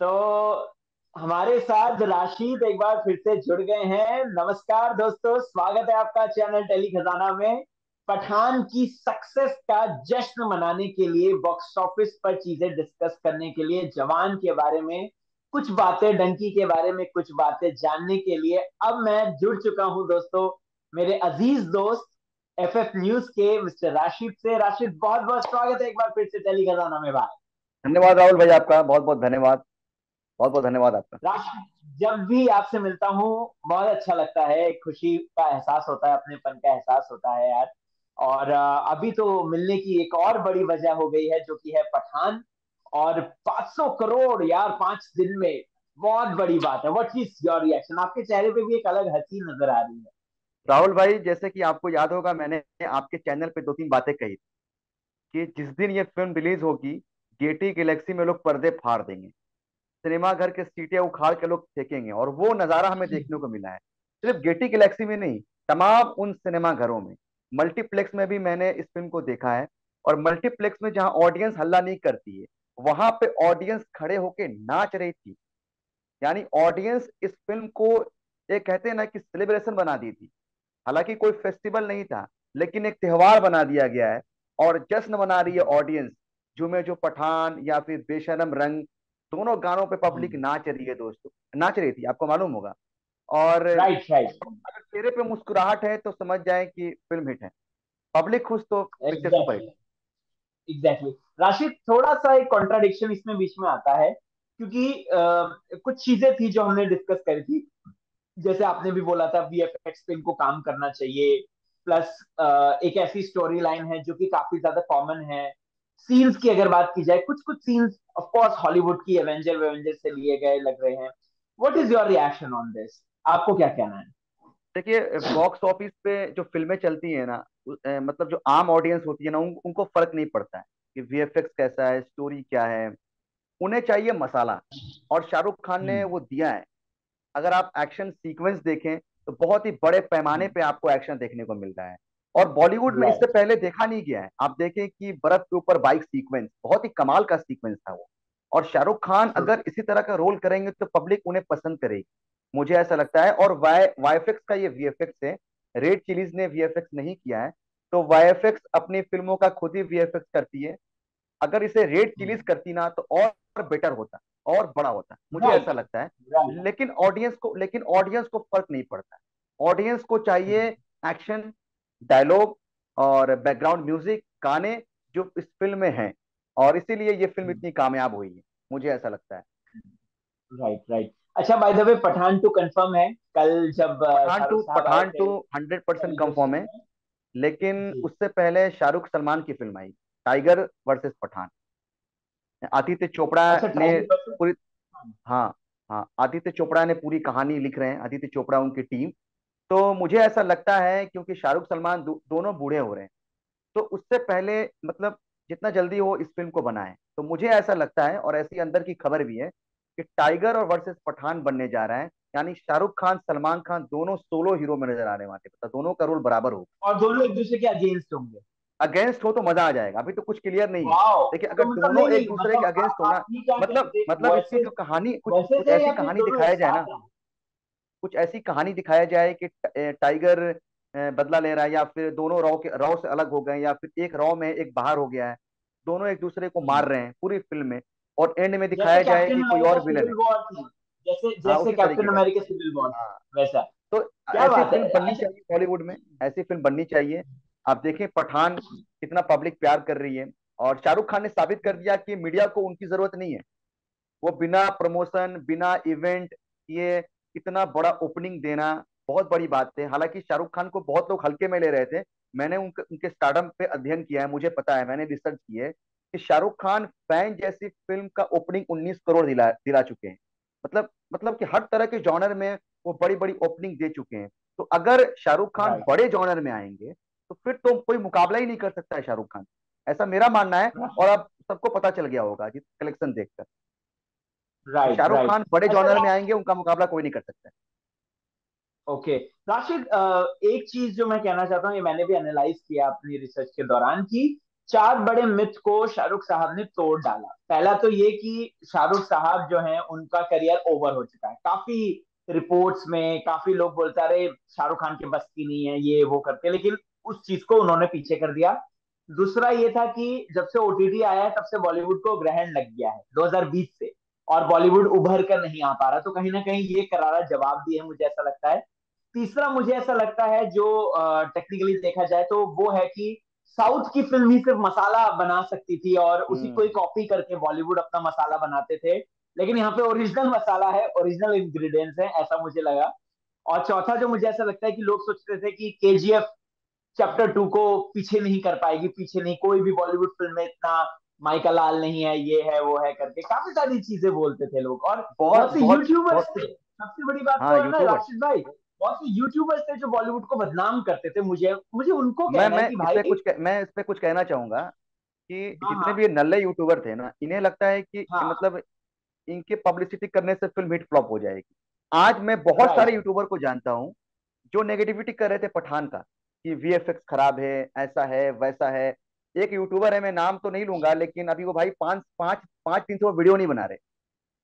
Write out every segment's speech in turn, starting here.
तो हमारे साथ राशिद एक बार फिर से जुड़ गए हैं। नमस्कार दोस्तों, स्वागत है आपका चैनल टेली खजाना में। पठान की सक्सेस का जश्न मनाने के लिए बॉक्स ऑफ़िस पर चीज़ें डिस्कस करने के लिए, जवान के बारे में, कुछ बातें, डंकी के बारे में, कुछ बातें जानने के लिए। अब मैं जुड़ चुका हूँ दोस्तों, मेरे अज़ीज़ दोस्त एफ़ एफ़ न्यूज़ के मिस्टर राशिद से। राशिद बहुत बहुत स्वागत है एक बार फिर से टेली खजाना में भाई। धन्यवाद राहुल भाई आपका बहुत बहुत धन्यवाद। बहुत बहुत धन्यवाद आपका। जब भी आपसे मिलता हूँ बहुत अच्छा लगता है खुशी का एहसास होता है अपनेपन का एहसास होता है यार। और अभी तो मिलने की एक और बड़ी वजह हो गई है जो कि है पठान। और 500 करोड़ यार पाँच दिन में बहुत बड़ी बात है। व्हाट इज़ योर रिएक्शन आपके चेहरे पे भी एक अलग हँसी नज़र आ रही है। राहुल भाई जैसे कि आपको याद होगा मैंने आपके चैनल पे दो तीन बातें कही कि जिस दिन ये फ़िल्म रिलीज़ होगी गेटी गैलेक्सी में लोग पर्दे फाड़ देंगे। सिनेमा घर के सीटें उखाड़ के लोग फेंकेंगे और वो नज़ारा हमें देखने को मिला है। सिर्फ़ गेटी गैलेक्सी में नहीं तमाम उन सिनेमा घरों में मल्टीप्लेक्स में भी मैंने इस फ़िल्म को देखा है और मल्टीप्लेक्स में जहाँ ऑडियंस हल्ला नहीं करती है वहाँ पे ऑडियंस खड़े होके नाच रही थी। यानी ऑडियंस इस फ़िल्म को ये कहते हैं ना कि सेलिब्रेशन बना दी थी। हालाँकि कोई फेस्टिवल नहीं था लेकिन एक त्योहार बना दिया गया है और जश्न मना रही है ऑडियंस जुमे जो पठान या फिर बेशरम रंग दोनों गानों पे पब्लिक। नाच रही है दोस्तों नाच रही थी आपको मालूम होगा। और राइट राइट अगर तेरे पे मुस्कुराहट है तो समझ जाए कि फ़िल्म हिट है। पब्लिक खुश तो picture super hit exactly Rashid थोड़ा सा एक कॉन्ट्राडिक्शन इसमें बीच में आता है क्योंकि आ, कुछ चीज़ें थी जो हमने डिस्कस करी थी। जैसे आपने भी बोला था वीएफएक्स पे इनको काम करना चाहिए प्लस आ, एक ऐसी स्टोरी लाइन है जो कि काफ़ी ज़्यादा कॉमन है। सीन्स की अगर बात की जाए कुछ कुछ सीन्स ऑफ़ कोर्स हॉलीवुड की एवेंजर वेवेंजर से लिए गए लग रहे हैं। What is your reaction on this आपको क्या कहना है? देखिए बॉक्स ऑफ़िस पे जो फ़िल्में चलती है ना मतलब जो आम ऑडियंस होती है ना उन, उनको फ़र्क नहीं पड़ता है कि वीएफएक्स कैसा है स्टोरी क्या है। उन्हें चाहिए मसाला और शाहरुख खान ने हम्म। वो दिया है। अगर आप एक्शन सीक्वेंस देखें तो बहुत ही बड़े पैमाने हम्म। पे आपको एक्शन देखने को मिल रहा है। और बॉलीवुड में इससे पहले देखा नहीं गया है। आप देखें कि बर्फ़ के ऊपर बाइक सीक्वेंस बहुत ही कमाल का सीक्वेंस था वो। और शाहरुख खान अगर इसी तरह का रोल करेंगे तो पब्लिक उन्हें पसंद करेगी। मुझे ऐसा लगता है और वाई वाईएफएक्स का ये वीएफएक्स है रेड चिलीज ने वीएफएक्स नहीं किया है तो वाईएफएक्स अपनी फ़िल्मों का खुद ही वीएफएक्स करती है। अगर इसे रेड चिलीज करती ना तो और बेटर होता और बड़ा होता। मुझे ऐसा लगता है। लेकिन ऑडियंस को लेकिन ऑडियंस को फ़र्क नहीं पड़ता। ऑडियंस को चाहिए एक्शन डायलॉग और बैकग्राउंड म्यूज़िक गाने जो इस फ़िल्म में हैं। और इसीलिए ये फ़िल्म इतनी कामयाब हुई है मुझे ऐसा लगता है। राइट राइट अच्छा by the way Pathaan two confirm है कल जब Pathaan two Pathaan two hundred percent confirm है। लेकिन उससे पहले शाहरुख सलमान की फ़िल्म आई टाइगर वर्सेस पठान। आदित्य चोपड़ा अच्छा, ने पूरी हाँ। हाँ आदित्य चोपड़ा ने पूरी कहानी लिख रहे हैं। आदित्य चोपड़ा उनकी टीम तो मुझे ऐसा लगता है क्योंकि शाहरुख सलमान दो, दोनों बूढ़े हो रहे हैं। तो उससे पहले मतलब जितना जल्दी हो इस फ़िल्म को बनाए तो मुझे ऐसा लगता है और ऐसी अंदर की खबर भी है कि टाइगर और वर्सेस पठान बनने जा रहा है यानी शाहरुख खान सलमान खान दोनों सोलो हीरो में नज़र आ रहे हैं वहाँ दोनों का रोल बराबर हो और दोनों एक दूसरे के अगेंस्ट होंगे। अगेंस्ट हो तो मज़ा आ जाएगा अभी तो कुछ क्लियर नहीं है। देखिए अगर तो मतलब दोनों एक दूसरे के अगेंस्ट होना मतलब मतलब इसकी जो कहानी कुछ ऐसी कहानी दिखाया जाए ना कुछ ऐसी कहानी दिखाया जाए कि टाइगर बदला ले रहा है या फिर दोनों रॉ के रॉ से अलग हो गए या फिर एक रॉ में एक बाहर हो गया है। दोनों एक दूसरे को मार रहे हैं पूरी फ़िल्म में और एंड में दिखाया जाए कि कोई और विलन है जैसे हाँ, जैसे कैप्टन अमेरिका सिविल वॉर वैसा। तो ऐसी फ़िल्म बननी चाहिए बॉलीवुड में ऐसी फ़िल्म बननी चाहिए। आप देखें पठान कितना पब्लिक प्यार कर रही है और शाहरुख खान ने साबित कर दिया कि मीडिया को उनकी ज़रूरत नहीं है। वो बिना प्रमोशन बिना इवेंट ये इतना बड़ा ओपनिंग देना बहुत बड़ी बात है। हालाँकि शाहरुख खान को बहुत लोग हल्के में ले रहे थे। मैंने उनके उनके स्टार्टअप पे अध्ययन किया है मुझे पता है मैंने रिसर्च की है कि शाहरुख खान फ़ैन जैसी फ़िल्म का ओपनिंग 19 करोड़ दिला दिला चुके हैं। मतलब मतलब कि हर तरह के जॉनर में वो बड़ी बड़ी ओपनिंग दे चुके हैं। तो अगर शाहरुख खान बड़े जॉनर में आएँगे तो फिर तो कोई मुकाबला ही नहीं कर सकता है शाहरुख खान। ऐसा मेरा मानना है और अब सबको पता चल गया होगा कलेक्शन देखकर। Right, शाहरुख खान बड़े जॉनर अच्छा, में आएँगे उनका मुकाबला कोई नहीं कर सकता ओके राशिद एक चीज़ जो मैं कहना चाहता हूँ ये मैंने भी एनालाइज किया अपनी रिसर्च के दौरान कि चार बड़े मिथ को शाहरुख साहब ने तोड़ डाला। पहला तो ये कि शाहरुख साहब जो हैं उनका करियर ओवर हो चुका है। काफ़ी रिपोर्ट्स में काफ़ी लोग बोलते रहे शाहरुख खान के बस की नहीं है ये वो करते लेकिन उस चीज़ को उन्होंने पीछे कर दिया। दूसरा ये था कि जब से ओटीटी आया है तब से बॉलीवुड को ग्रहण लग गया है 2020 से। और बॉलीवुड उभर कर नहीं आ पा रहा। तो कहीं ना कहीं ये करारा जवाब भी है मुझे ऐसा लगता है। तीसरा मुझे ऐसा लगता है जो टेक्निकली देखा जाए तो वो है कि साउथ की फ़िल्म ही सिर्फ़ मसाला बना सकती थी और उसी को ही कॉपी करके बॉलीवुड अपना मसाला बनाते थे। लेकिन यहाँ पे ओरिजिनल मसाला है ओरिजिनल इंग्रेडिएंट्स है ऐसा मुझे लगा। और चौथा जो मुझे ऐसा लगता है कि लोग सोचते थे कि के चैप्टर टू को पीछे नहीं कर पाएगी पीछे नहीं कोई भी बॉलीवुड फ़िल्म में इतना माइका लाल नहीं है ये है वो है करके काफ़ी सारी चीज़ें बोलते थे लोग। और बहुत से यूट्यूबर्स थे। सबसे बड़ी बात हाँ, तो है ना राशिद भाई बहुत से यूट्यूबर्स थे जो बॉलीवुड को बदनाम करते थे। मुझे मुझे उनको कहना मैं, है कि भाई कुछ मैं इस पे कुछ कहना चाहूँगा कि हाँ, जितने हाँ, भी नल्ले यूट्यूबर थे ना इन्हें लगता है कि हाँ, मतलब इनके पब्लिसिटी करने से फ़िल्म हिट फ्लॉप हो जाएगी। आज मैं बहुत सारे यूट्यूबर को जानता हूँ जो नेगेटिविटी कर रहे थे पठान का कि वीएफएक्स खराब है ऐसा है वैसा है। एक यूट्यूबर है मैं नाम तो नहीं लूँगा लेकिन अभी वो भाई पाँच पाँच पाँच दिन से वो वीडियो नहीं बना रहे।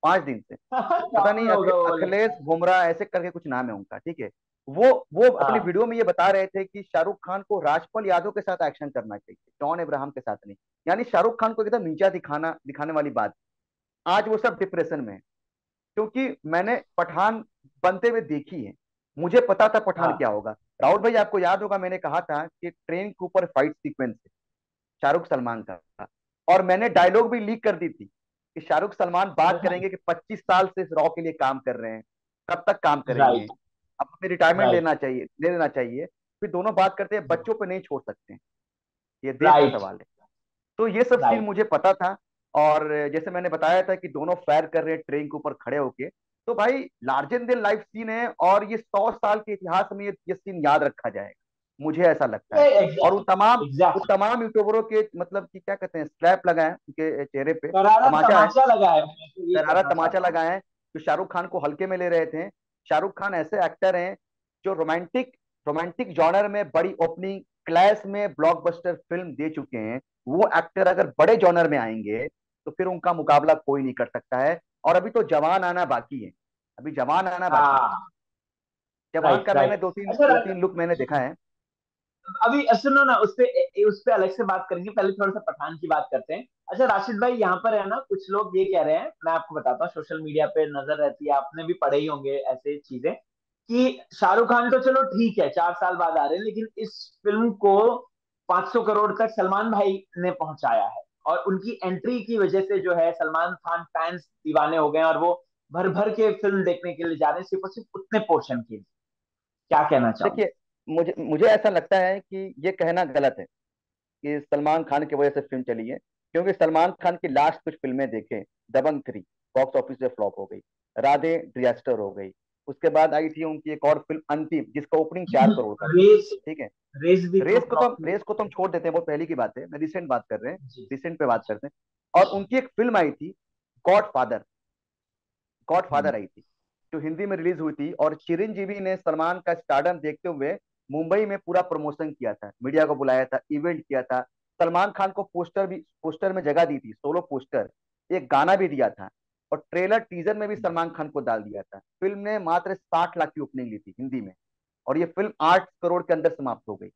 पाँच दिन से। पता नहीं अखिलेश बुमराह ऐसे करके कुछ नाम है उनका ठीक है? वो वो अपनी वीडियो हाँ। में ये बता रहे थे कि शाहरुख खान को राजपाल यादव के साथ एक्शन करना चाहिए जॉन इब्राहिम के साथ नहीं। यानी शाहरुख खान को एकदम नीचा दिखाना दिखाने वाली बात। आज वो सब डिप्रेशन में है क्योंकि मैंने पठान बनते हुए देखी है। मुझे पता था पठान हाँ। क्या होगा। राहुल भाई आपको याद होगा मैंने कहा था कि ट्रेन के ऊपर फाइट सीक्वेंस है। शाहरुख सलमान का। और मैंने डायलॉग भी लीक कर दी थी कि शाहरुख सलमान बात हाँ। करेंगे कि 25 साल से इस रॉ के लिए काम कर रहे हैं कब तक काम करेंगे। अब हमें रिटायरमेंट लेना चाहिए ले लेना चाहिए। फिर दोनों बात करते हैं बच्चों पे नहीं छोड़ सकते। ये देश का सवाल है। तो ये सब सीन मुझे पता था और जैसे मैंने बताया था कि दोनों फायर कर रहे हैं ट्रेन के ऊपर खड़े होके। तो भाई लार्जर देन लाइफ सीन है और ये सौ साल के इतिहास में ये सीन याद रखा जाएगा। मुझे ऐसा लगता है। Exactly. और उन तमाम exactly. उन तमाम यूट्यूबरों के मतलब कि क्या कहते हैं स्ट्रैप लगाए उनके चेहरे पे। तमाचा लगाए करारा तमाचा। लगाए जो शाहरुख खान को हल्के में ले रहे थे। शाहरुख खान ऐसे एक्टर हैं जो रोमांटिक रोमांटिक जॉनर में बड़ी ओपनिंग क्लास में ब्लॉकबस्टर फ़िल्म दे चुके हैं। वो एक्टर अगर बड़े जॉनर में आएँगे तो फिर उनका मुकाबला कोई नहीं कर सकता है। और अभी तो जवान आना बाकी है। अभी जवान आना बाकी है। हाँ। जवान का मैंने दो तीन अच्छा, दो तीन लुक मैंने देखा है। अभी सुनो ना उस पर उस पे अलग से बात करेंगे, पहले थोड़ा सा पठान की बात करते हैं। अच्छा राशिद भाई, यहाँ पर है ना, कुछ लोग ये कह रहे हैं, मैं आपको बताता हूँ, सोशल मीडिया पे नज़र रहती है, आपने भी पढ़े ही होंगे ऐसे चीज़ें, कि शाहरुख खान तो चलो ठीक है, चार साल बाद आ रहे हैं, लेकिन इस फ़िल्म को 500 करोड़ तक सलमान भाई ने पहुँचाया है। और उनकी एंट्री की वजह से जो है, सलमान खान फैंस दीवाने हो गए और वो भर भर के फ़िल्म देखने के लिए जा रहे हैं, सिर्फ़ और सिर्फ़ उतने पोर्शन के लिए। क्या कहना चाहिए मुझे मुझे ऐसा लगता है कि ये कहना गलत है कि सलमान खान की वजह से फ़िल्म चली है क्योंकि सलमान खान की लास्ट कुछ फ़िल्में देखें दबंग थ्री बॉक्स ऑफ़िस से फ्लॉप हो गई राधे डिजास्टर हो गई उसके बाद आई थी उनकी एक और फ़िल्म अंतिम जिसका ओपनिंग चार करोड़ का ठीक है? रेस भी रेस को तो रेस को तो हम छोड़ देते हैं वो पहले की बात है मैं रिसेंट बात कर रहे हैं रिसेंट पे बात करते हैं। और उनकी एक फ़िल्म आई थी गॉड फादर गॉड फादर आई थी जो हिंदी में रिलीज़ हुई थी और चिरंजीवी ने सलमान का स्टार्डम देखते हुए मुंबई में पूरा प्रमोशन किया था मीडिया को बुलाया था इवेंट किया था। सलमान खान को पोस्टर भी पोस्टर में जगह दी थी सोलो पोस्टर एक गाना भी दिया था और ट्रेलर टीजर में भी सलमान खान को डाल दिया था। फ़िल्म ने मात्र साठ लाख की ओपनिंग ली थी हिंदी में और ये फ़िल्म आठ करोड़ के अंदर समाप्त हो गई।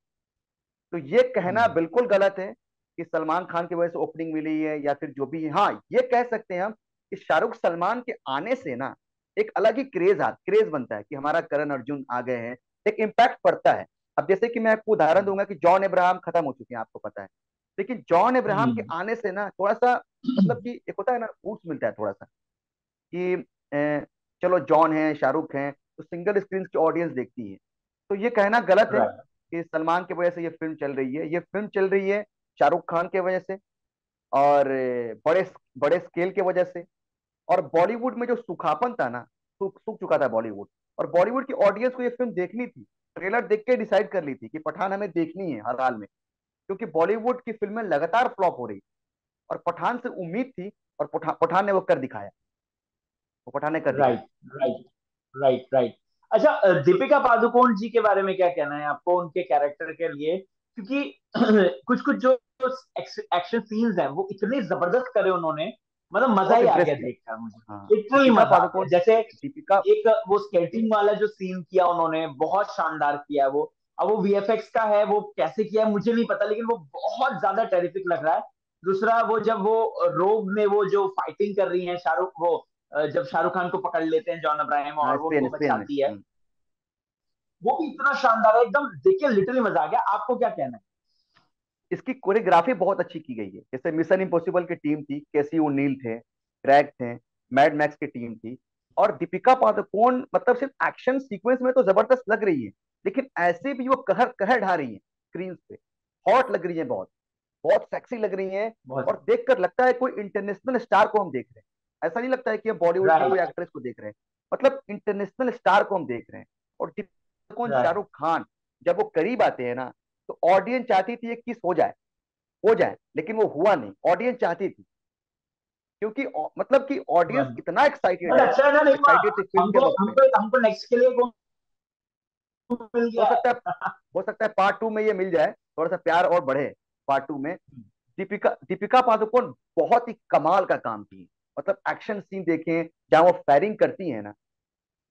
तो ये कहना हम्म। बिल्कुल गलत है कि सलमान खान की वजह से ओपनिंग मिली है या फिर जो भी है। हाँ ये कह सकते हैं हम कि शाहरुख सलमान के आने से ना एक अलग ही क्रेज आ क्रेज बनता है कि हमारा करण अर्जुन आ गए हैं एक इम्पैक्ट पड़ता है। अब जैसे कि मैं आपको उदाहरण दूँगा कि जॉन इब्राहम खत्म हो चुके हैं आपको पता है। लेकिन जॉन इब्राहम के आने से ना थोड़ा सा मतलब कि एक होता है ना बूस्ट मिलता है थोड़ा सा कि ए, चलो जॉन है शाहरुख है तो सिंगल स्क्रीन की ऑडियंस देखती है। तो ये कहना गलत है कि सलमान की वजह से ये फ़िल्म चल रही है। ये फ़िल्म चल रही है शाहरुख खान की वजह से और बड़े बड़े स्केल की वजह से। और बॉलीवुड में जो सुखापन था ना सूख सूख चुका था बॉलीवुड और बॉलीवुड की ऑडियंस को ये फ़िल्म देखनी थी ट्रेलर देख के डिसाइड कर ली थी कि पठान हमें देखनी है हर हाल में, क्योंकि बॉलीवुड की फ़िल्में लगातार फ्लॉप हो रही और पठान से उम्मीद थी और पठान ने वो कर दिखाया। वो पठान ने कर राइट राइट राइट राइट अच्छा दीपिका पादुकोण जी के बारे में क्या कहना है आपको उनके कैरेक्टर के लिए? क्योंकि कुछ कुछ जो एक्शन सीन्स हैं, वो इतने ज़बरदस्त करे उन्होंने मतलब मज़ा ही आ गया देखकर मुझे। हाँ। लिटरली मज़ा। जैसे एक वो स्केटिंग वाला जो सीन किया उन्होंने बहुत शानदार किया है वो। अब वो वीएफएक्स का है वो कैसे किया है मुझे नहीं पता लेकिन वो बहुत ज़्यादा टेरिफिक लग रहा है। दूसरा वो जब वो रोग में वो जो फाइटिंग कर रही है शाहरुख वो जब शाहरुख खान को पकड़ लेते हैं जॉन अब्राहम और हाँ, वो बचाती है। हम्म। वो भी इतना शानदार है एकदम देखिए लिटरली मज़ा आ गया। आपको क्या कहना है? इसकी कोरियोग्राफी बहुत अच्छी की गई है। जैसे मिशन इम्पॉसिबल की टीम थी केसी नील थे क्रैक थे मैड मैक्स की टीम थी और दीपिका पादुकोण मतलब सिर्फ़ एक्शन सीक्वेंस में तो ज़बरदस्त लग रही है लेकिन ऐसे भी वो कहर कहर ढा रही है स्क्रीन पे। हॉट लग रही है बहुत बहुत सेक्सी लग रही है और देखकर लगता है कोई इंटरनेशनल स्टार को हम देख रहे हैं। ऐसा नहीं लगता है कि हम बॉलीवुड की कोई एक्ट्रेस को देख रहे हैं मतलब इंटरनेशनल स्टार को हम देख रहे हैं। और शाहरुख खान जब वो करीब आते हैं ना तो ऑडियंस चाहती थी एक किस हो जाए? हो जाए लेकिन वो हुआ नहीं। ऑडियंस चाहती थी। क्योंकि मतलब कि ऑडियंस इतना एक्साइटेड है एक्साइटेड के हमको हमको नेक्स्ट के लिए हो सकता है हो सकता है पार्ट टू में ये मिल जाए थोड़ा सा प्यार और बढ़े पार्ट टू में। दीपिका दीपिका पादुकोण बहुत ही कमाल का काम की मतलब एक्शन सीन देखें जहाँ वो फायरिंग करती है ना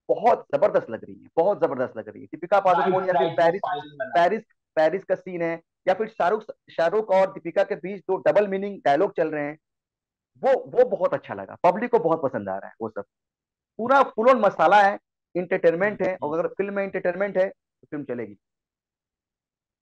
बहुत ज़बरदस्त लग रही है बहुत ज़बरदस्त लग रही है। दीपिका पादुकोण या फिर पेरिस पेरिस पेरिस का सीन है या फिर शाहरुख शाहरुख और दीपिका के बीच दो डबल मीनिंग डायलॉग चल रहे हैं वो वो बहुत अच्छा लगा। पब्लिक को बहुत पसंद आ रहा है वो सब। पूरा फुल ऑन मसाला है इंटरटेनमेंट है और अगर फ़िल्म में इंटरटेनमेंट है तो फ़िल्म चलेगी।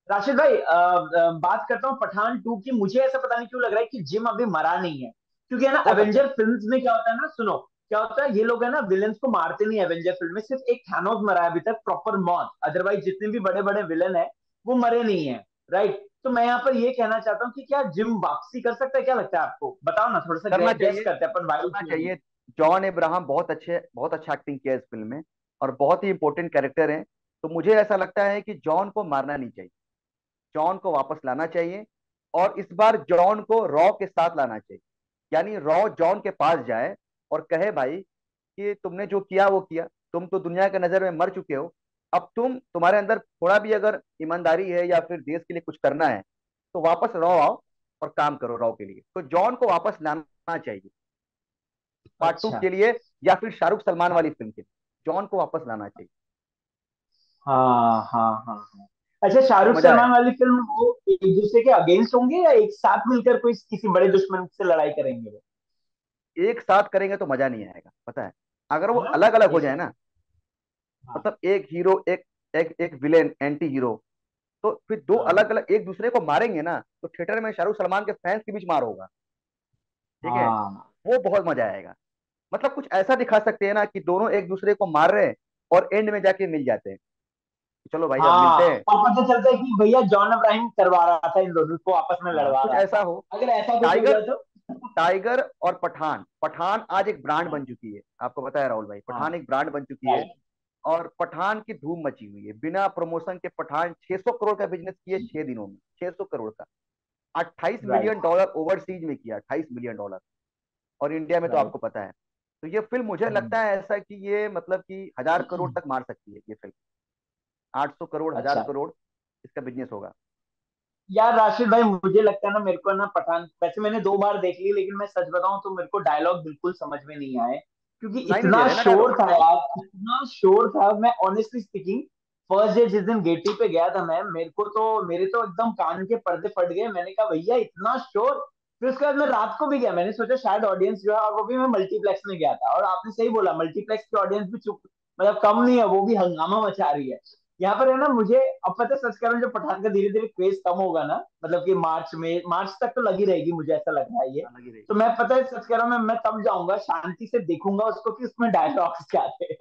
राशिद भाई आ, आ, बात करता हूँ पठान टू की। मुझे ऐसा पता नहीं क्यों लग रहा है कि जिम अभी मरा नहीं है। क्योंकि है ना एवेंजर फिल्म्स में क्या होता है ना सुनो क्या होता है ये लोग है ना विलन को मारते नहीं एवेंजर फ़िल्म में सिर्फ़ एक थैनोस मरा है अभी तक प्रॉपर मौत। अदरवाइज़ जितने भी बड़े बड़े विलन है वो मरे नहीं है राइट तो मैं यहाँ पर ये कहना चाहता हूँ कि क्या जिम वापसी कर सकता है? क्या लगता है आपको? बताओ ना थोड़ा सा करना चाहिए करते हैं अपन चाहिए। जॉन इब्राहम बहुत अच्छे बहुत अच्छा एक्टिंग किया इस फ़िल्म में और बहुत ही इंपॉर्टेंट कैरेक्टर है। तो मुझे ऐसा लगता है कि जॉन को मारना नहीं चाहिए। जॉन को वापस लाना चाहिए और इस बार जॉन को रॉ के साथ लाना चाहिए। यानी रॉ जॉन के पास जाए और कहे भाई कि तुमने जो किया वो किया। तुम तो दुनिया के नज़र में मर चुके हो। अब तुम तुम्हारे अंदर थोड़ा भी अगर ईमानदारी है या फिर देश के लिए कुछ करना है तो वापस रॉ आओ और काम करो रॉ के लिए। तो जॉन को वापस लाना चाहिए। पार्ट टू अच्छा। के लिए या फिर शाहरुख सलमान वाली फ़िल्म के लिए। जॉन को वापस लाना चाहिए। हाँ हाँ हाँ हाँ। अच्छा शाहरुख सलमान वाली फ़िल्म वो एक दूसरे के अगेंस्ट होंगे या एक साथ मिलकर कोई किसी बड़े दुश्मन से लड़ाई करेंगे वो? एक साथ करेंगे तो मज़ा नहीं आएगा पता है? अगर वो अलग अलग हो जाए ना हाँ। मतलब एक हीरो एक एक एक विलेन एंटी हीरो तो फिर दो हाँ। अलग अलग एक दूसरे को मारेंगे ना तो थिएटर में शाहरुख सलमान के फैंस के बीच मार होगा। ठीक है? हाँ। वो बहुत मज़ा आएगा। मतलब कुछ ऐसा दिखा सकते हैं ना कि दोनों एक दूसरे को मार रहे हैं और एंड में जाके मिल जाते हैं। चलो भाई हाँ, मिलते हैं। और पता चलता है कि भैया जॉन अब्राहिम करवा रहा था इन दोनों को आपस में लड़वा रहा ऐसा हो। अगर ऐसा टाइगर तो? टाइगर और पठान। पठान आज एक ब्रांड बन चुकी है। आपको पता है राहुल भाई पठान एक ब्रांड बन चुकी है। और पठान की धूम मची हुई है। बिना प्रमोशन के पठान 600 करोड़ का बिज़नेस किए छह दिनों में। 600 करोड़ का। 28 मिलियन डॉलर ओवरसीज में किया 28 मिलियन डॉलर और इंडिया में तो आपको पता है। तो ये फ़िल्म मुझे हम्म। लगता है ऐसा कि ये मतलब कि हज़ार करोड़ तक मार सकती है ये फ़िल्म 800 करोड़ हज़ार अच्छा। करोड़ इसका बिज़नेस होगा। यार राशिद भाई मुझे लगता है ना मेरे को ना पठान वैसे मैंने दो बार देख ली लेकिन मैं सच बताऊँ तो मेरे को डायलॉग बिल्कुल समझ में नहीं आए। क्योंकि इतना शोर था यार इतना शोर था मैं ऑनेस्टली स्पीकिंग फ़र्स्ट डे जिस दिन गेटी पे गया था मैं मेरे को तो मेरे तो एकदम कान के पर्दे फट गए। मैंने कहा भैया इतना शोर? फिर उसके बाद मैं रात को भी गया। मैंने सोचा शायद ऑडियंस जो है और वो भी मैं मल्टीप्लेक्स में गया था। और आपने सही बोला मल्टीप्लेक्स की ऑडियंस भी चुप मतलब कम नहीं है वो भी हंगामा मचा रही है। यहाँ पर है ना मुझे अब पता सच हूँ जब पठान का धीरे धीरे क्रेज कम होगा ना मतलब कि मार्च में मार्च तक तो लगी रहेगी मुझे ऐसा लग रहा है ये। तो मैं पता है सच हूँ मैं मैं तब जाऊँगा शांति से देखूँगा उसको कि उसमें डायलॉग्स क्या थे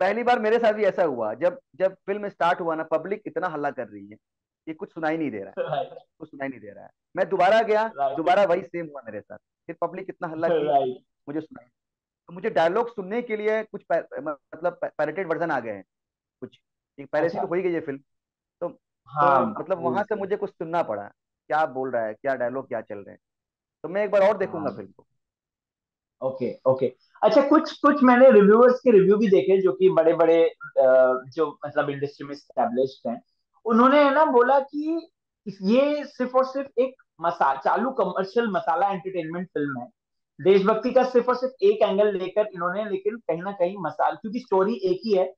पहली बार मेरे साथ भी ऐसा हुआ जब जब फ़िल्म स्टार्ट हुआ ना पब्लिक इतना हल्ला कर रही है ये कुछ सुनाई नहीं दे रहा है। कुछ सुनाई नहीं दे रहा है। मैं दोबारा गया दोबारा वही सेम हुआ मेरे साथ। फिर पब्लिक इतना हल्ला की मुझे सुनाई। तो मुझे डायलॉग सुनने के लिए कुछ मतलब पैरेटेड वर्जन आ गए हैं कुछ। पहले से तो हो ही गई है फ़िल्म। तो, हाँ, तो मतलब वहाँ से मुझे कुछ सुनना पड़ा क्या बोल रहा है क्या डायलॉग क्या चल रहे हैं। तो मैं एक बार और देखूँगा हाँ, फ़िल्म को ओके ओके। अच्छा कुछ कुछ मैंने रिव्यूअर्स के रिव्यू भी देखे जो कि बड़े बड़े जो मतलब इंडस्ट्री में स्टैब्लिश्ड हैं। उन्होंने है ना बोला कि ये सिर्फ़ और सिर्फ़ एक मसा चालू कमर्शियल मसाला एंटरटेनमेंट फ़िल्म है। देशभक्ति का सिर्फ़ और सिर्फ़ एक एंगल लेकर इन्होंने लेकिन कहीं ना कहीं मसाल क्योंकि स्टोरी एक ही है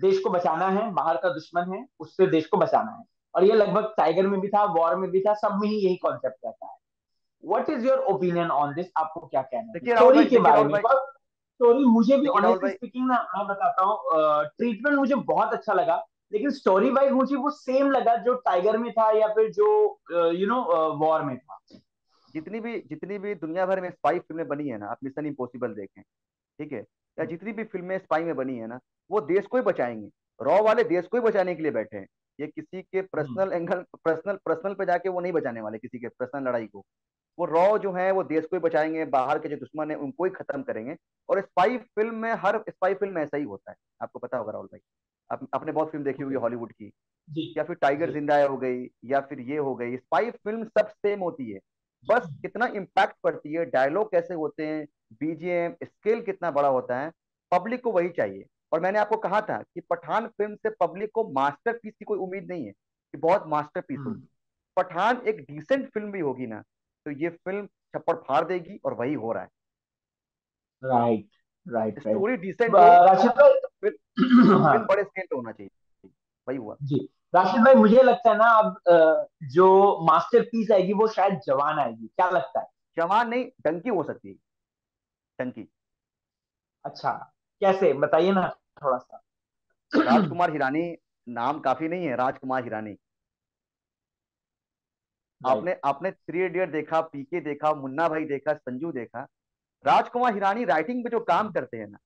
देश को बचाना है बाहर का दुश्मन है उससे देश को बचाना है। और ये लगभग टाइगर में भी था वॉर में भी था सब में ही यही कॉन्सेप्ट रहता है। What is your opinion on this आपको क्या कहना है? स्टोरी के बारे में। स्टोरी मुझे भी ऑनेस्टली स्पीकिंग ना मैं बताता हूँ ट्रीटमेंट मुझे बहुत अच्छा लगा लेकिन स्टोरी वाइज मुझे वो सेम लगा जो टाइगर में था या फिर जो यू नो वॉर में था। जितनी भी जितनी भी दुनिया भर में स्पाई फ़िल्में बनी है ना आप मिशन इम्पॉसिबल देखें ठीक है? या जितनी भी फ़िल्में स्पाई में बनी है ना वो देश को ही बचाएँगे। रॉ वाले देश को ही बचाने के लिए बैठे हैं। ये किसी के पर्सनल एंगल पर्सनल पर्सनल पे जाके वो नहीं बचाने वाले किसी के पर्सनल लड़ाई को। वो रॉ जो है वो देश को ही बचाएँगे बाहर के जो दुश्मन है उनको ही खत्म करेंगे। और स्पाई फ़िल्म में हर स्पाई फ़िल्म में ऐसा ही होता है। आपको पता होगा राहुल भाई। आप, आपने बहुत फ़िल्म देखी होगी हॉलीवुड की। या फिर टाइगर ज़िंदा हो गई या फिर ये हो गई। स्पाई फ़िल्म सब सेम होती है। बस कितना इम्पैक्ट पड़ती है डायलॉग कैसे होते हैं बीजीएम स्केल कितना बड़ा होता है पब्लिक को वही चाहिए। और मैंने आपको कहा था कि पठान फ़िल्म से पब्लिक को मास्टरपीस की कोई उम्मीद नहीं है कि बहुत मास्टरपीस होगी। हम्म। पठान एक डिसेंट फ़िल्म भी होगी ना तो ये फ़िल्म छप्पड़ फाड़ देगी और वही हो रहा है। Right right story decent film बड़े स्केल पे होना चाहिए। वही हुआ। जी। राशिद भाई मुझे लगता है ना अब जो मास्टरपीस आएगी वो शायद जवान आएगी। क्या लगता है? जवान नहीं डंकी हो सकती है। डंकी। अच्छा कैसे? बताइए ना। थोड़ा सा राजकुमार हिरानी नाम काफ़ी नहीं है राजकुमार हिरानी। आपने आपने थ्री इडियट देखा पीके देखा मुन्ना भाई देखा संजू देखा। राजकुमार हिरानी राइटिंग पे जो काम करते हैं ना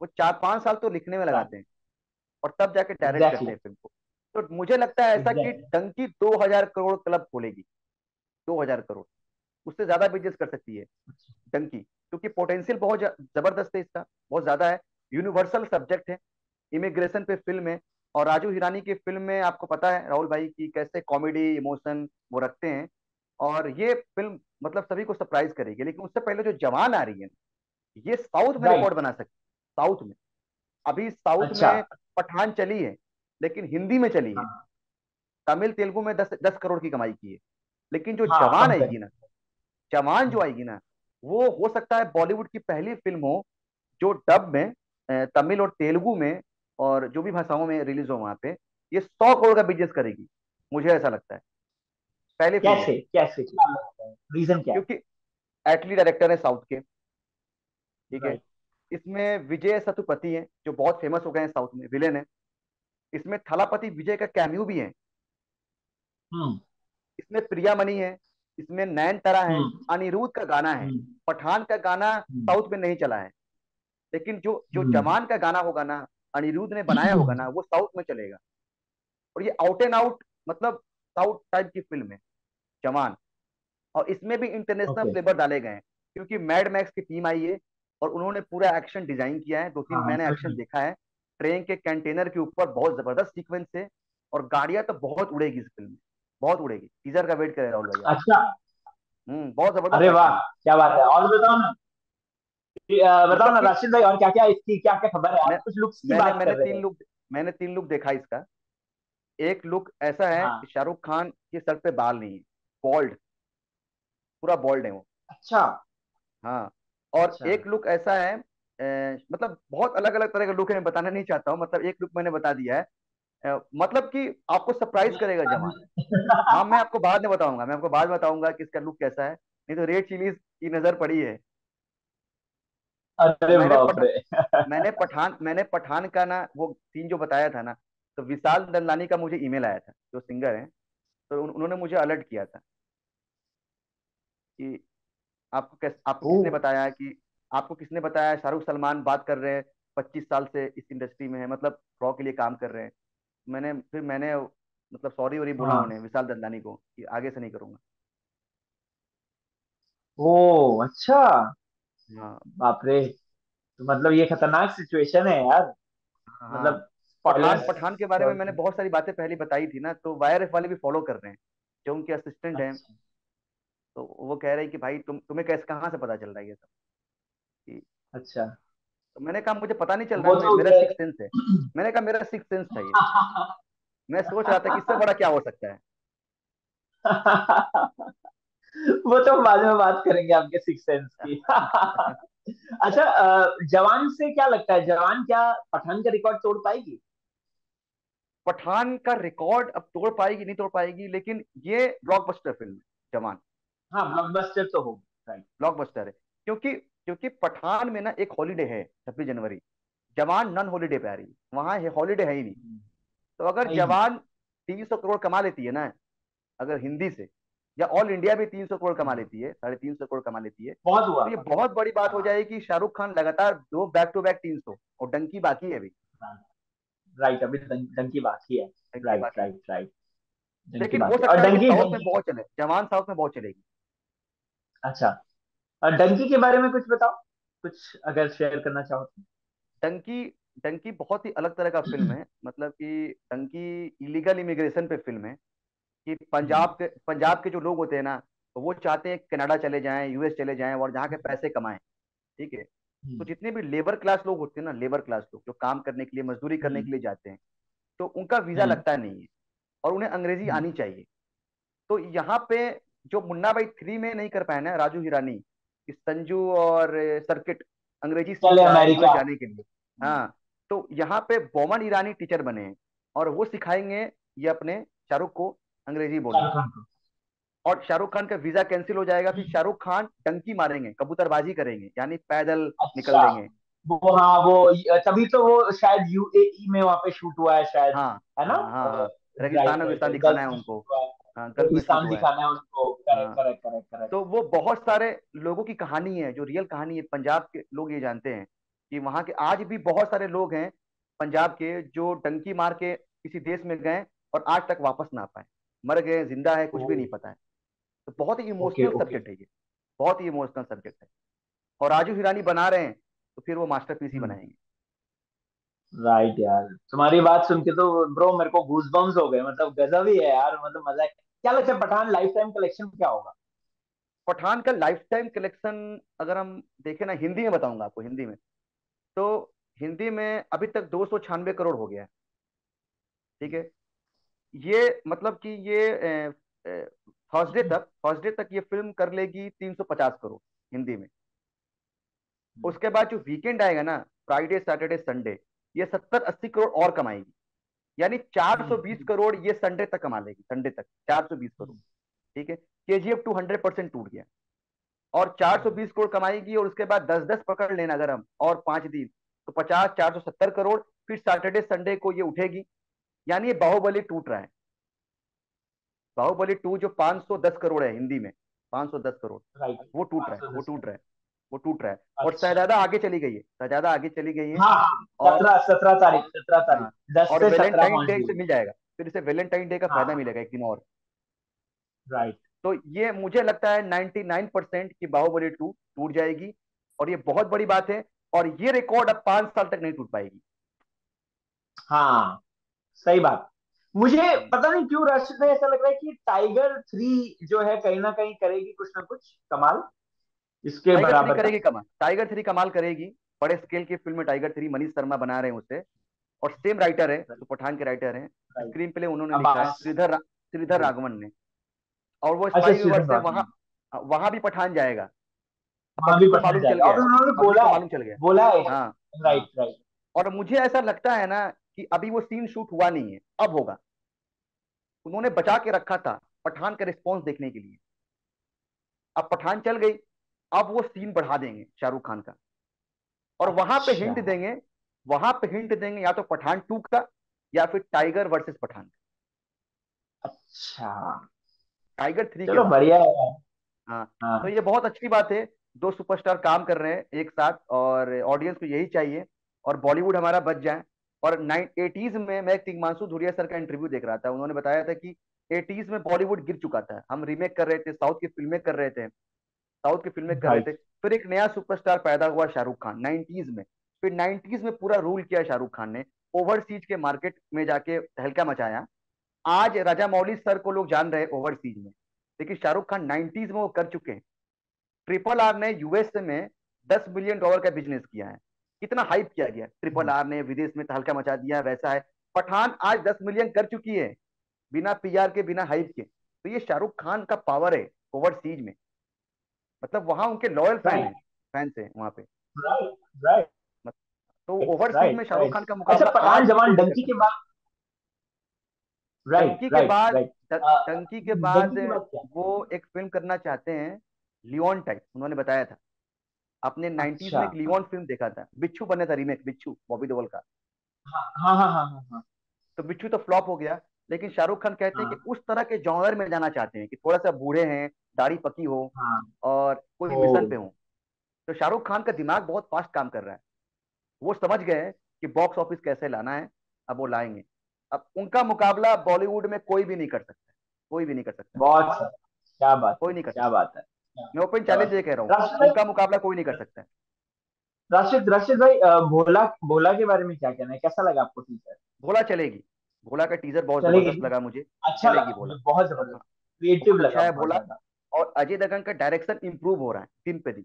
वो चार पाँच साल तो लिखने में लगाते हैं और तब जाके डायरेक्ट करते हैं फ़िल्म को। तो मुझे लगता है ऐसा कि डंकी दो हज़ार करोड़ क्लब खोलेगी। दो हज़ार करोड़। उससे ज़्यादा बिज़नेस कर सकती है डंकी क्योंकि पोटेंशियल बहुत ज़बरदस्त है इसका बहुत ज़्यादा है। यूनिवर्सल सब्जेक्ट है इमिग्रेशन पे फ़िल्म है और राजू हिरानी की फ़िल्म में आपको पता है राहुल भाई की कैसे कॉमेडी इमोशन वो रखते हैं और ये फ़िल्म मतलब सभी को सरप्राइज़ करेगी लेकिन उससे पहले जो जवान आ रही है ये साउथ में रिकॉर्ड बना सकती साउथ में। अभी साउथ अच्छा। में पठान चली है लेकिन हिंदी में चली है। हाँ। तमिल तेलुगु में दस दस करोड़ की कमाई की है लेकिन जो हाँ, जवान आएगी ना जवान जो आएगी ना वो हो सकता है बॉलीवुड की पहली फ़िल्म हो जो डब में तमिल और तेलुगु में और जो भी भाषाओं में रिलीज़ हो वहाँ पे ये सौ करोड़ का बिज़नेस करेगी मुझे ऐसा लगता है। पहले कैसे कैसे? रीजन क्या क्योंकि एटली डायरेक्टर है साउथ के ठीक है? इसमें विजय सतुपति है जो बहुत फ़ेमस हो गए हैं साउथ में विलेन है। इसमें थलापति विजय का कैम्यू भी है। हम्म। इसमें प्रिया मणि है इसमें नैन तरा है हम्म। अनिरुद्ध का गाना है हम्म। पठान का गाना साउथ में नहीं चला है। लेकिन जो जो जवान का गाना होगा ना अनिरुद्ध ने बनाया होगा ना वो साउथ में चलेगा। और ये आउट एंड आउट मतलब साउथ टाइप की फ़िल्म है जवान। और इसमें भी इंटरनेशनल फ्लेवर डाले गए हैं क्योंकि मैड मैक्स की टीम आई है और उन्होंने पूरा एक्शन डिज़ाइन किया है दो तीन हाँ, मैंने एक्शन देखा है। ट्रेन के कंटेनर के ऊपर बहुत ज़बरदस्त सीक्वेंस है और गाड़ियाँ तो बहुत उड़ेगी इस फ़िल्म में बहुत उड़ेगी। टीजर का वेट करे राहुल भैया अच्छा। हम्म बहुत ज़बरदस्त अरे वाह क्या बात है और बताओ ना। बताओ ना राशिद भाई और क्या क्या इसकी क्या क्या खबर है? कुछ लुक्स की बात मैंने तीन लुक मैंने तीन लुक देखा इसका। एक लुक ऐसा है हाँ। शाहरुख खान के सर पे बाल नहीं है बॉल्ड पूरा बॉल्ड है वो। अच्छा। हाँ और अच्छा। एक लुक ऐसा है ए, मतलब बहुत अलग अलग तरह का लुक है मैं बताना नहीं चाहता हूँ मतलब एक लुक मैंने बता दिया है। मतलब कि आपको सरप्राइज़ करेगा जवान। हाँ मैं आपको बाद में बताऊँगा मैं आपको बाद में बताऊँगा कि इसका लुक कैसा है। नहीं तो रेड चिलीज की नज़र पड़ी है। अरे मैंने, पठान, मैंने पठान मैंने पठान का ना वो सीन जो बताया था ना तो विशाल दंदानी का मुझे ईमेल आया था जो सिंगर है तो उन, उन्होंने मुझे अलर्ट किया था कि आपको कैसे आपको किसने बताया कि आपको किसने बताया शाहरुख सलमान बात कर रहे हैं पच्चीस साल से इस इंडस्ट्री में है मतलब फ्रॉ के लिए काम कर रहे हैं। मैंने फिर मैंने मतलब सॉरी वॉरी बोला हाँ। उन्हें विशाल दंदानी को कि आगे से नहीं करूँगा। ओ अच्छा। हाँ बाप रे। तो मतलब ये खतरनाक सिचुएशन है यार। हाँ। मतलब पठान पठान के बारे में मैंने बहुत सारी बातें पहले बताई थी ना तो वायर वाले भी फॉलो कर रहे हैं जो उनके असिस्टेंट हैं। अच्छा। तो वो कह रहे हैं कि भाई तुम तुम्हें कैसे कहाँ से पता चल रहा है ये सब? कि अच्छा। तो मैंने कहा मुझे पता नहीं चल रहा तो मेरा सिक्स सेंस है। मैंने कहा मेरा सिक्स सेंस था ये। मैं सोच रहा था कि इससे बड़ा क्या हो सकता है। वो तो बाद में बात करेंगे आपके सिक्स सेंस की। अच्छा जवान से क्या लगता है? जवान क्या पठान का रिकॉर्ड तोड़ पाएगी? पठान का रिकॉर्ड अब तोड़ पाएगी नहीं तोड़ पाएगी लेकिन ये ब्लॉकबस्टर फ़िल्म है जवान। हाँ ब्लॉकबस्टर तो होगी ब्लॉकबस्टर है। क्योंकि क्योंकि पठान में ना एक हॉलीडे है छब्बीस जनवरी। जवान नॉन हॉलीडे पे आ रही है। वहाँ हॉलीडे है ही नहीं। तो अगर जवान तीन सौ करोड़ कमा लेती है ना अगर हिंदी से या ऑल इंडिया भी तीन सौ करोड़ कमा लेती है साढ़े तीन सौ करोड़ कमा लेती है। बहुत हुआ। तो ये बहुत बड़ी बात हो जाएगी शाहरुख खान लगातार दो बैक टू बैक तीन सौ और डंकी बाकी है अभी। राइट अभी डंकी बाकी है। राइट राइट राइट लेकिन हो बाकी सकता है डंकी साउथ में बहुत चले जवान साउथ में बहुत चलेगी। अच्छा। और डंकी के बारे में कुछ बताओ कुछ अगर शेयर करना चाहो तो। डंकी डंकी बहुत ही अलग तरह का फ़िल्म है। मतलब कि डंकी इलीगल इमिग्रेशन पे फ़िल्म है। कि पंजाब के पंजाब के जो लोग होते हैं ना तो वो चाहते हैं कनाडा चले जाएँ यूएस चले जाएँ और जहाँ के पैसे कमाएँ ठीक है? तो हम्म, जितने भी लेबर क्लास लोग होते हैं ना लेबर क्लास लोग जो काम करने के लिए मजदूरी करने के हम्म, लिए जाते हैं तो उनका वीज़ा हम्म, लगता नहीं है और उन्हें अंग्रेज़ी। आनी चाहिए। तो यहाँ पे जो मुन्ना भाई थ्री में नहीं कर पाए ना राजू हिरानी संजू और सर्किट अंग्रेज़ी जाने के लिए। हाँ तो यहाँ पे बोमन ईरानी टीचर बने हैं और वो सिखाएँगे ये अपने शाहरुख को अंग्रेज़ी बोलना को। और शाहरुख खान का वीज़ा कैंसिल हो जाएगा फिर शाहरुख खान डंकी मारेंगे कबूतरबाजी करेंगे यानी पैदल अच्छा। निकल देंगे। वो हाँ वो तभी तो वो शायद यूएई में वहाँ पे शूट हुआ है शायद हाँ है ना? हाँ हाँ। राइट रेगिस्तान दिखाना है उनको। है। रेगिस्तान दिखाना है उनको। करेक्ट करेक्ट करेक्ट करेक्ट तो वो बहुत सारे लोगों की कहानी है जो रियल कहानी है पंजाब के लोग ये जानते हैं कि वहाँ के आज भी बहुत सारे लोग हैं पंजाब के जो डंकी मार के किसी देश में गए और आज तक वापस ना पाए। मर गए ज़िंदा है कुछ भी नहीं पता है। तो बहुत ही इमोशनल सब्जेक्ट है ये। बहुत ही इमोशनल सब्जेक्ट है। और राजू हिरानी बना रहे हैं तो फिर वो मास्टरपीस ही बनाएँगे। राइट यार। तुम्हारी बात सुन के तो ब्रो मेरे को गूज बम्स हो गए। मतलब गजब ही है यार मतलब मज़ा है। क्या लगता है पठान लाइफ टाइम कलेक्शन क्या होगा? पठान का लाइफ टाइम कलेक्शन अगर हम देखें ना हिंदी में बताऊँगा आपको हिंदी में। तो हिंदी में अभी तक दो सौ छियानवे करोड़ हो गया है। ठीक है? ये मतलब कि ये थर्सडे तक थर्सडे तक ये फ़िल्म कर लेगी तीन सौ पचास करोड़ हिंदी में। उसके बाद जो वीकेंड आएगा ना फ्राइडे सैटरडे संडे ये सत्तर अस्सी करोड़ और कमाएगी। यानी चार सौ बीस करोड़ ये संडे तक कमा लेगी संडे तक चार सौ बीस करोड़। ठीक है? K G F two hundred percent टूट गया। और चार सौ बीस करोड़ कमाएगी और उसके बाद दस दस पकड़ लेना अगर हम और पाँच दिन तो पचास चार सौ सत्तर करोड़ फिर सैटरडे संडे को ये उठेगी। यानी ये बाहुबली टूट रहा है बाहुबली टू जो पाँच सौ दस करोड़ है हिंदी में पाँच सौ दस करोड़। राइट वो टूट रहा है वो टूट रहा है वो टूट रहा है और अच्छा। शहजादा आगे चली गई है शहजादा आगे चली गई है। हाँ और सत्रह सत्रह तारीख सत्रह तारीख हाँ। और वैलेंटाइन डे से मिल जाएगा फिर इसे वैलेंटाइन डे का फ़ायदा हाँ। मिलेगा एक दिन और। राइट तो ये मुझे लगता है 99% परसेंट की बाहुबली टू टूट जाएगी। और ये बहुत बड़ी बात है और ये रिकॉर्ड अब पाँच साल तक नहीं टूट पाएगी। हाँ। सही बात। मुझे पता नहीं क्यों रशिद में ऐसा लग रहा है कि टाइगर थ्री जो है कहीं ना कहीं करेगी कुछ ना कुछ कमाल। इसके बराबर करेगी कमाल। टाइगर थ्री कमाल करेगी। बड़े स्केल की film Tiger three Manish Sharma बना रहे हैं उसे। और सेम राइटर है जो पठान के राइटर हैं। राइट स्क्रीन प्ले उन्होंने लिखा है श्रीधर श्रीधर राघवन ने। और वो अच्छा वहाँ वहाँ भी पठान जाएगा। मालूम चल गया। बोला गया। बोला है। हाँ। हाँ राइट राइट और मुझे ऐसा लगता है ना कि अभी वो सीन शूट हुआ नहीं है अब होगा। उन्होंने बचा के रखा था पठान का रिस्पॉन्स देखने के लिए। अब पठान चल गई अब वो सीन बढ़ा देंगे शाहरुख खान का। और वहाँ पे अच्छा। हिंट देंगे वहाँ पे हिंट देंगे या तो पठान टू का या फिर टाइगर वर्सेस पठान। का अच्छा टाइगर थ्री के चलो बढ़िया है। यार। हाँ। तो हाँ ये बहुत अच्छी बात है दो सुपरस्टार काम कर रहे हैं एक साथ और ऑडियंस को यही चाहिए और बॉलीवुड हमारा बच जाए। और नाइन एटीज में मैं तिग्मांशु धुरिया सर का इंटरव्यू देख रहा था। उन्होंने बताया था कि एटीज में बॉलीवुड गिर चुका था। हम रीमेक कर रहे थे साउथ की फ़िल्में कर रहे थे। साउथ की फ़िल्में कर रहे थे। फिर एक नया सुपरस्टार पैदा हुआ शाहरुख खान नाइनटीज में। फिर नाइनटीज में पूरा रूल किया शाहरुख खान ने। ओवरसीज के मार्केट में जाके तहलका मचाया। आज राजा मौली सर को लोग जान रहे ओवरसीज में। लेकिन शाहरुख खान नाइनटीज में वो कर चुके हैं। ट्रिपल आर ने यूएस में दस बिलियन डॉलर का बिज़नेस किया है। कितना हाइप किया गया। ट्रिपल आर ने विदेश में तहलका मचा दिया वैसा है। पठान आज दस मिलियन कर चुकी है बिना पीआर के बिना हाइप के। तो ये शाहरुख खान का पावर है ओवर सीज में। मतलब वहाँ उनके लॉयल फ़ैन है फैंस है वहाँ पे। राइट राइट तो ओवर सीज में शाहरुख खान का अच्छा मुकाबला पठान जवान डंकी के बाद राइट डंकी के बाद के बाद वो एक फ़िल्म करना चाहते हैं लियोन टाइप उन्होंने बताया था। आपने 90s अच्छा। में लियोन फ़िल्म देखा था? बिच्छू बने था रीमेक बिच्छू बॉबी देओल का। हाँ हाँ हाँ तो बिच्छू तो फ्लॉप हो गया लेकिन शाहरुख खान कहते हैं कि उस तरह के जॉनर में जाना चाहते हैं कि थोड़ा सा बूढ़े हैं दाढ़ी पकी हो और कोई मिशन पे हो। तो शाहरुख खान का दिमाग बहुत फास्ट काम कर रहा है। वो समझ गए कि बॉक्स ऑफ़िस कैसे लाना है अब वो लाएँगे। अब उनका मुकाबला बॉलीवुड में कोई भी नहीं कर सकता कोई भी नहीं कर सकता बहुत क्या बात कोई नहीं कर क्या बात है। मैं ओपन चैलेंज ये कह रहा हूँ। उनका मुकाबला कोई नहीं कर सकता। है राशिद राशिद भाई भोला भोला के बारे में क्या कहना है? कैसा लगा आपको टीजर भोला चलेगी। भोला का टीजर बहुत ज़बरदस्त लगा मुझे। अच्छा चलेगी लगा भोला बहुत ज़बरदस्त। क्रिएटिव अच्छा लगा है भोला। और अजय दगन का डायरेक्शन इंप्रूव हो रहा है दिन पे दिन।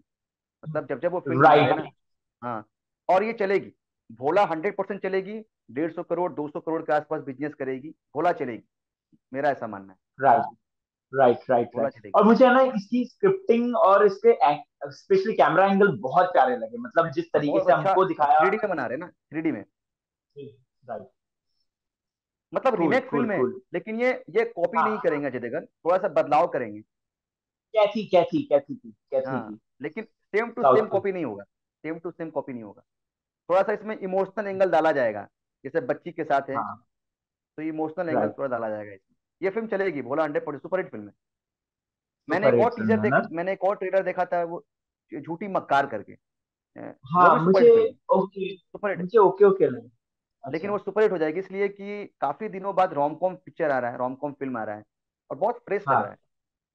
मतलब जब जब वो फ़िल्म हैं राइट ना हाँ। और ये चलेगी। भोला हंड्रेड परसेंट चलेगी डेढ़ सौ करोड़ दो सौ करोड़ के आसपास बिज़नेस करेगी भोला चलेगी। मेरा ऐसा मानना है। राइट राइट राइट राइट और मुझे ना इसकी स्क्रिप्टिंग और इसके स्पेशली कैमरा एंगल बहुत प्यारे लगे। मतलब जिस तरीके से अच्छा हमको दिखाया। थ्री में बना रहे ना थ्री में। राइट मतलब रीमेक फ़िल्म है लेकिन ये ये कॉपी नहीं हाँ। करेंगे अजय देवगन थोड़ा सा बदलाव करेंगे। कैथी कैथी कैथी की कैथी हाँ की। लेकिन सेम टू सेम कॉपी नहीं होगा। सेम टू सेम कॉपी नहीं होगा। थोड़ा सा इसमें इमोशनल एंगल डाला जाएगा। जैसे बच्ची के साथ है हाँ। तो इमोशनल एंगल थोड़ा डाला जाएगा इसमें। ये फ़िल्म चलेगी Bholaa hundred percent super hit film है। मैंने एक और टीजर देखा मैंने एक और ट्रेलर देखा था वो झूठी मक्कार करके। हाँ मुझे ओके सुपर हिट। मुझे ओके ओके लगा। लेकिन अच्छा। वो सुपर हिट हो जाएगी इसलिए कि काफ़ी दिनों बाद रोम कॉम पिक्चर आ रहा है रोम कॉम फ़िल्म आ रहा है और बहुत फ्रेश लग रहा हाँ। है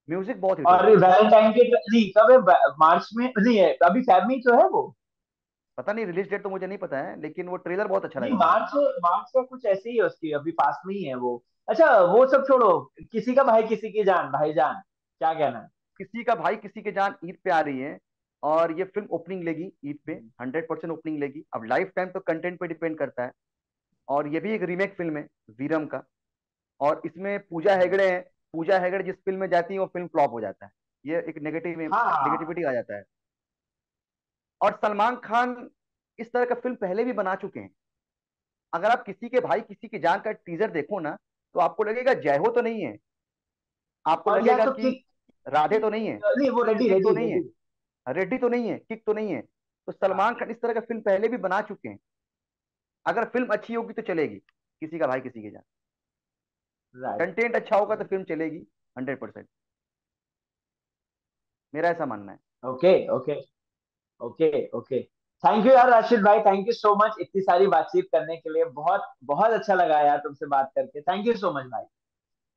म्यूज़िक बहुत हिट और वैलेंटाइन के नहीं कब है? मार्च में नहीं है अभी फेब में तो है वो। पता नहीं रिलीज़ डेट तो मुझे नहीं पता है लेकिन वो ट्रेलर बहुत अच्छा लगा मार्च मार्च का कुछ ऐसे ही है उसकी अभी पास में ही है वो। अच्छा वो सब छोड़ो। किसी का भाई किसी की जान भाईजान क्या कहना है? किसी का भाई किसी की जान ईद पे आ रही है और ये फ़िल्म ओपनिंग लेगी ईद पे हंड्रेड परसेंट ओपनिंग लेगी। अब लाइफ टाइम तो कंटेंट पे डिपेंड करता है और ये भी एक रीमेक फ़िल्म है वीरम का। और इसमें पूजा हेगड़े है। पूजा हेगड़े जिस फ़िल्म में जाती है वो फ़िल्म फ्लॉप हो जाता है। ये एक नेगेटिव हाँ। नेगेटिविटी आ जाता है। और सलमान खान इस तरह का फ़िल्म पहले भी बना चुके हैं। अगर आप किसी के भाई किसी की जान का टीजर देखो ना तो आपको लगेगा जय हो तो नहीं है। आपको लगेगा तो कि राधे तो नहीं है। नहीं वो रेडी किक तो नहीं है। रेड्डी। तो नहीं है किक तो नहीं है। तो सलमान खान इस तरह का फ़िल्म पहले भी बना चुके हैं। अगर फ़िल्म अच्छी होगी तो चलेगी किसी का भाई किसी की जान। कंटेंट अच्छा होगा तो फ़िल्म चलेगी हंड्रेड परसेंट मेरा ऐसा मानना है। Okay okay okay okay thank you यार राशिद भाई थैंक यू सो मच इतनी सारी बातचीत करने के लिए। बहुत बहुत अच्छा लगा यार तुमसे बात करके। थैंक यू सो मच भाई।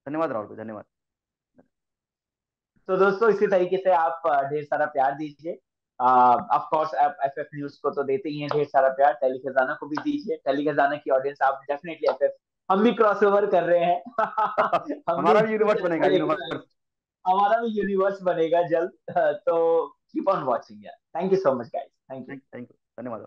धन्यवाद राहुल धन्यवाद। तो दोस्तों इसी तरीके से आप ढेर सारा प्यार दीजिए। ऑफ़ कोर्स आप एफ़ एफ़ न्यूज़ को तो देते ही हैं ढेर सारा प्यार। टेली खजाना को भी दीजिए। टेली खजाना की ऑडियंस आप डेफिनेटली एफ़ एफ़ हम भी क्रॉस ओवर कर रहे हैं। हमारा भी भी यूनिवर्स बनेगा यूनिवर्स हमारा भी यूनिवर्स बनेगा जल्द। तो कीप ऑन वॉचिंग यार। Thank you so much guys thank you thank you धन्यवाद